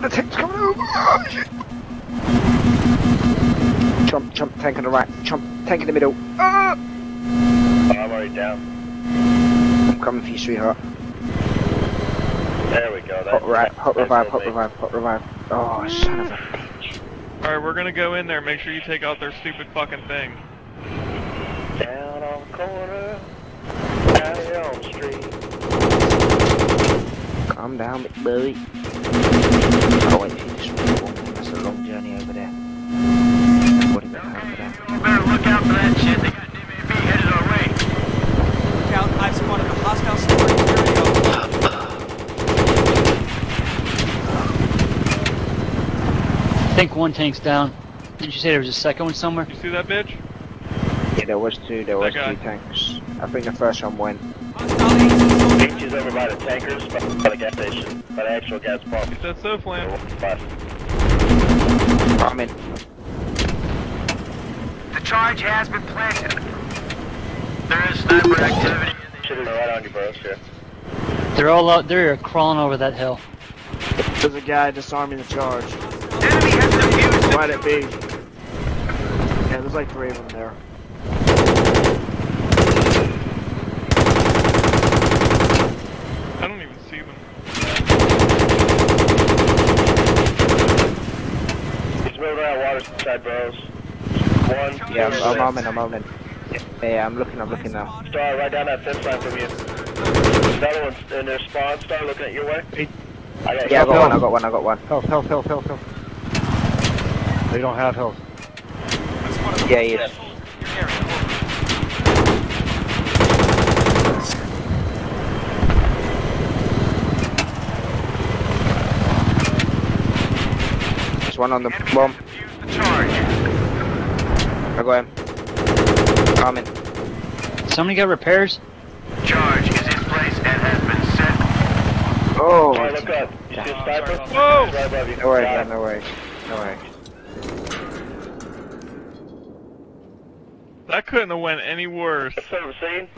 the tank's coming over! Oh, shit. Chomp, chomp, tank on the right, chomp, tank in the middle. Ah! I'm already down. I'm coming for you, sweetheart. There we go. Hot, That's, right, hot revive, hot we- revive, hot revive. Oh, son of a bitch. Alright, we're gonna go in there. Make sure you take out their stupid fucking thing. Down on the corner, down Elm Street. Calm down, big boy. Oh, wait, she's just That's a long journey over there. What is that over there? You better look out for that shit. They got an MAV headed our way. Look out, I've spotted a hostile storage area. I think one tank's down. Didn't you say there was a second one somewhere? You see that bitch? Yeah, there was two, there was That two tanks. I think the first one went. Hostile agents. Beach is over by the tankers, by by the gas station, by the actual gas pump. He said so, Flam. I'm in. The charge has been planted. There is sniper activity in should have been right on you, bros. Yeah. They're all out. They're crawling over that hill. There's a guy disarming the charge. enemy has defused Right at B. Yeah, there's like three of them there. I don't even see them. He's moving around water side, bros. One. Yeah, two, I'm, I'm, I'm six. in, I'm, I'm in. Yeah, I'm looking, I'm looking now. Star, right down that fence line from you. Another one's in their spawn. Star, looking at your way. I got Yeah, I you. got one, I got one, I got one. Health, health, health, health, health. They don't have health. Yeah, he is. There's one on the bomb. Defused the charge. I got him. I'm in. Somebody got repairs? Charge is in place and has been set. Oh, Star, look up. You see a sniper? Whoa! Right above you. no worries, man, no worries. No worries. That couldn't have went any worse. Service scene.